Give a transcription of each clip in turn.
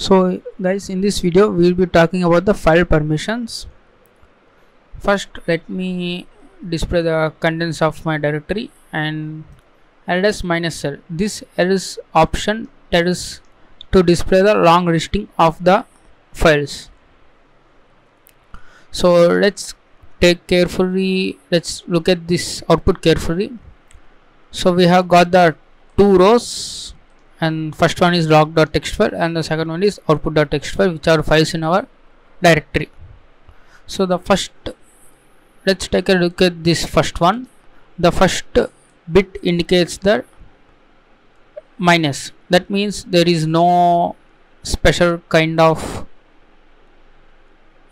so guys in this video we will be talking about the file permissions. First let me display the contents of my directory and ls minus l. This ls option tells to display the long listing of the files. So let's take carefully let's look at this output carefully. So we have got the two rows and first one is log.txt file and the second one is output.txt file which are files in our directory. So the first let's take a look at this first one. The first bit indicates the minus. That means there is no special kind of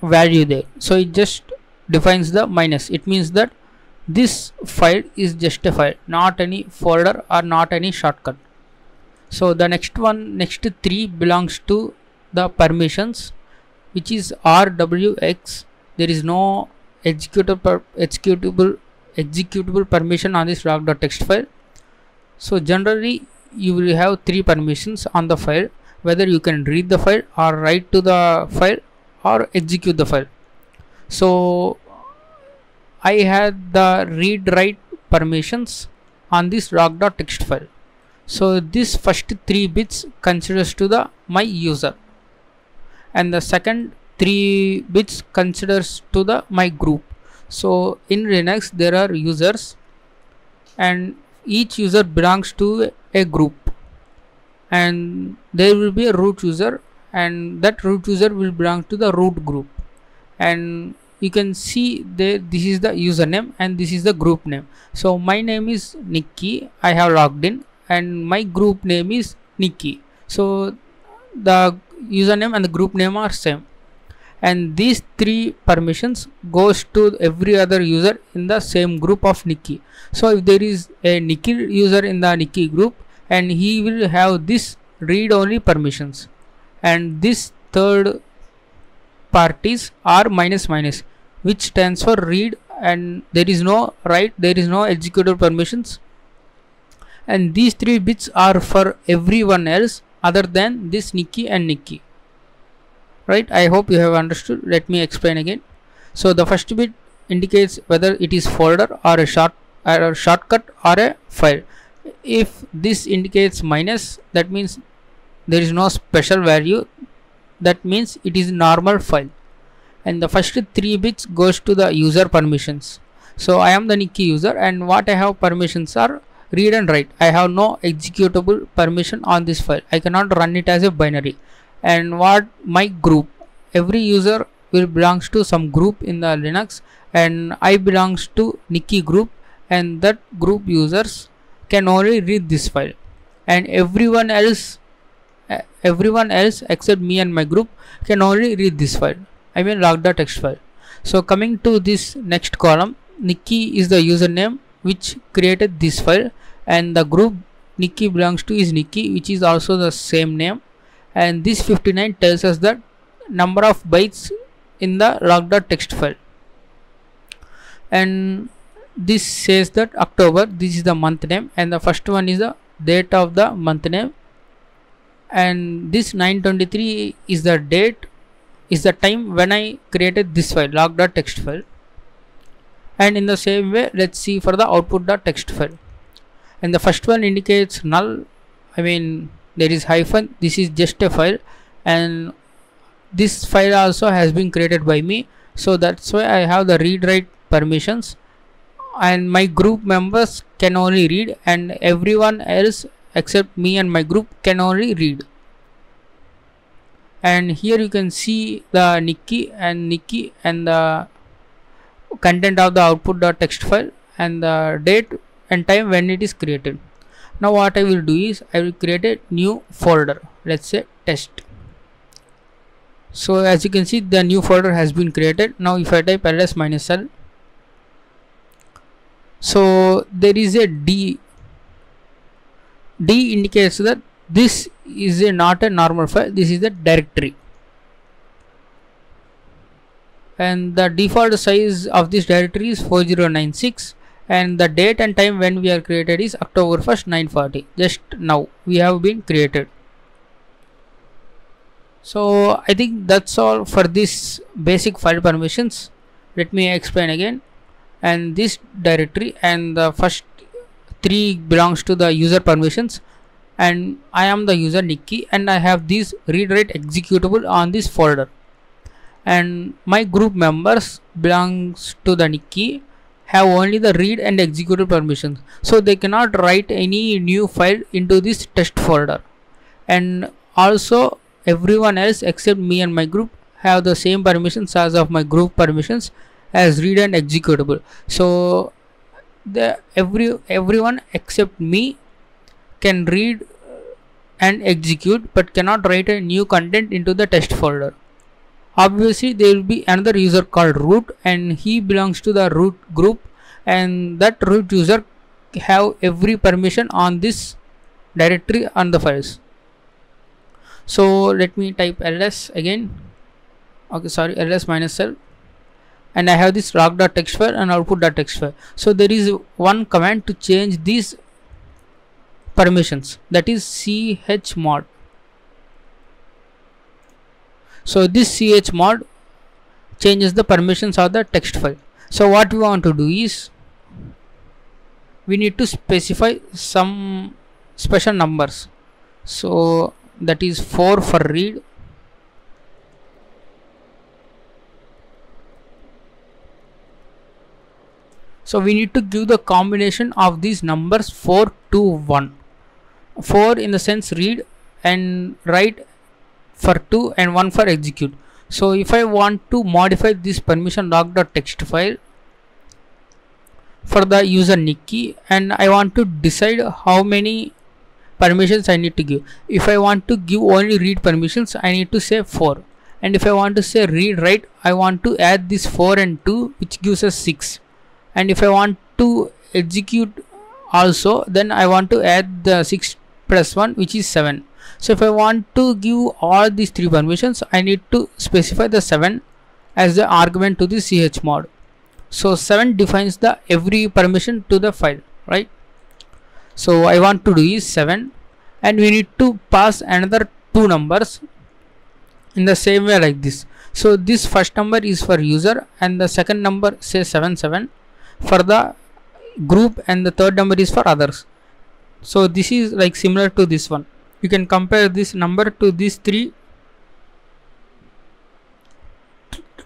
value there. So it just defines the minus. It means that this file is just a file not any folder or not any shortcut so the next one next three belongs to the permissions which is rwx there is no executable executable executable permission on this log.txt file. So generally you will have three permissions on the file whether you can read the file or write to the file or execute the file. So I had the read write permissions on this log.txt file so this first three bits considers to the my user. And the second three bits considers to the my group. So in linux there are users and each user belongs to a group. And there will be a root user and that root user will belong to the root group. And you can see there this is the username and this is the group name. So my name is Nikki. I have logged in and my group name is Nikki. So the username and the group name are same. And these three permissions goes to every other user in the same group of Nikki. So if there is a Nikki user in the Nikki group and he will have this read only permissions. And this third parties are minus minus which stands for read and there is no write there is no executable permissions and these three bits are for everyone else other than this Nikki and Nikki right? I hope you have understood. Let me explain again. So the first bit indicates whether it is folder or a short or a shortcut or a file. If this indicates minus that means there is no special value. That means it is normal file. And the first three bits goes to the user permissions. So I am the Nikki user and what I have permissions are read and write. I have no executable permission on this file. I cannot run it as a binary. And what? My group. Every user will belongs to some group in the Linux and I belongs to Nikki group and that group users can only read this file. And everyone else everyone else except me and my group can only read this file. I mean log.txt file. So coming to this next column Nikki is the username which created this file. And the group Nikki belongs to is Nikki which is also the same name. And this 59 tells us the number of bytes in the log.txt file. And this says that October this is the month name. And the first one is the date of the month name. And this 923 is the date is the time when I created this file log.txt file and in the same way let's see for the output.txt file. And the first one indicates null I mean there is hyphen this is just a file. And this file also has been created by me. So that's why I have the read write permissions. And my group members can only read and everyone else except me and my group can only read. And here you can see the Nikki and Nikki and the content of the output.txt file and the date and time when it is created. Now what I will do is I will create a new folder. Let's say test. So as you can see the new folder has been created. Now if I type ls minus l so there is a d. D indicates that this is a not a normal file. This is the directory and the default size of this directory is 4096 and the date and time when we are created is October 1st 940 just now we have been created. So i think that's all for this basic file permissions. Let me explain again. And this directory and the first three belongs to the user permissions. And I am the user Nikki and I have this read write executable on this folder and my group members belongs to the Nikki have only the read and executable permissions so they cannot write any new file into this test folder. And also everyone else except me and my group have the same permissions as of my group permissions as read and executable. So the every everyone except me can read and execute but cannot write a new content into the test folder obviously there will be another user called root and he belongs to the root group and that root user have every permission on this directory on the files so let me type ls again okay sorry ls minus l and I have this log.txt file and output.txt file. So there is one command to change these permissions that is chmod. So this chmod changes the permissions of the text file. So what we want to do is we need to specify some special numbers. So that is 4 for read so we need to give the combination of these numbers 4 to 1 4 in the sense read and write for 2 and 1 for execute. So if I want to modify this permission log.txt file for the user Nikki and I want to decide how many permissions I need to give. If I want to give only read permissions I need to say 4 and if I want to say read write I want to add this 4 and 2 which gives us 6 and if I want to execute also then I want to add the 6 plus 1 which is 7 so if I want to give all these three permissions I need to specify the 7 as the argument to the chmod so 7 defines the every permission to the file right? So I want to do is 7 and we need to pass another two numbers in the same way like this. So this first number is for user and the second number say 7 7 for the group and the third number is for others. So this is like similar to this one you can compare this number to these three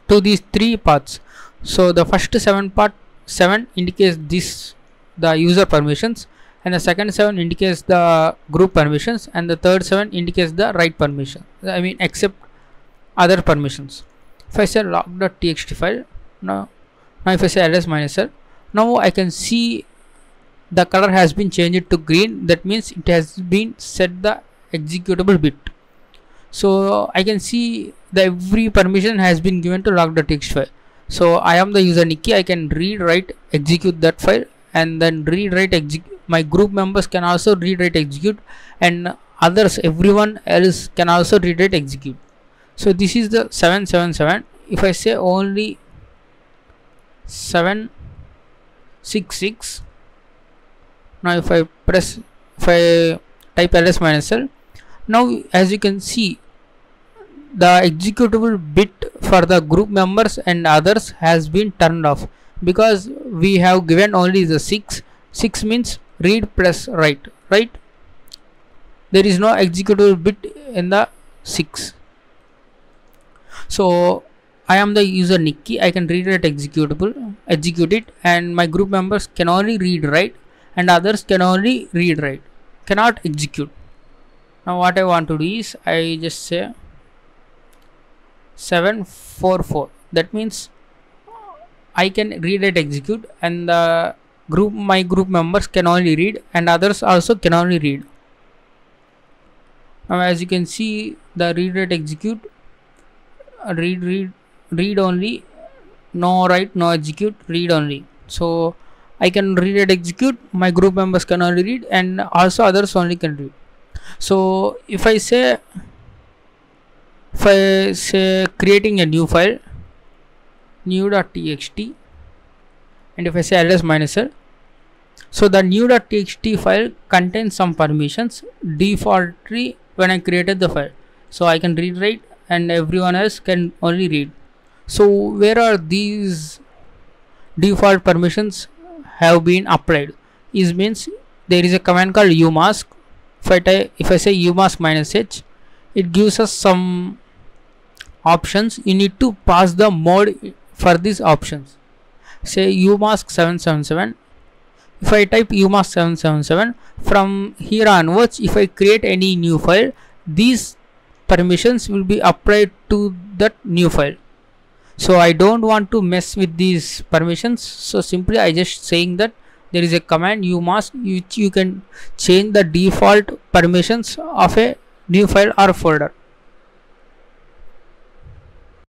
to these three paths so the first seven part 7 indicates this the user permissions and the second 7 indicates the group permissions and the third 7 indicates the write permission i mean except other permissions. If i say log.txt file now now if i say ls minus l now I can see the color has been changed to green. That means it has been set the executable bit. So I can see the every permission has been given to log.txt file. So I am the user Nikki. I can read write execute that file and then read write execute my group members can also read write execute and others everyone else can also read write execute. So this is the 777 if I say only 7 6 6 now if I press if I type ls minus l now as you can see the executable bit for the group members and others has been turned off because we have given only the 6 6 means read plus write right? There is no executable bit in the 6 so I am the user Nikki. I can read it executable execute it and my group members can only read write and others can only read write cannot execute. Now what I want to do is I just say 744 that means I can read it execute and the group my group members can only read and others also can only read. Now as you can see the read write execute read read read only no write no execute read only. So I can read and execute. My group members can only read and also others only can read. So if I say if I say creating a new file new.txt and if I say ls minus l so the new.txt file contains some permissions. Defaultly when I created the file so I can read write and everyone else can only read. So where are these default permissions have been applied is means there is a command called umask if I if I say umask minus h it gives us some options. You need to pass the mode for these options. Say umask 777 if I type umask 777 from here onwards if I create any new file these permissions will be applied to that new file so I don't want to mess with these permissions. So simply I just saying that there is a command umask which you can change the default permissions of a new file or folder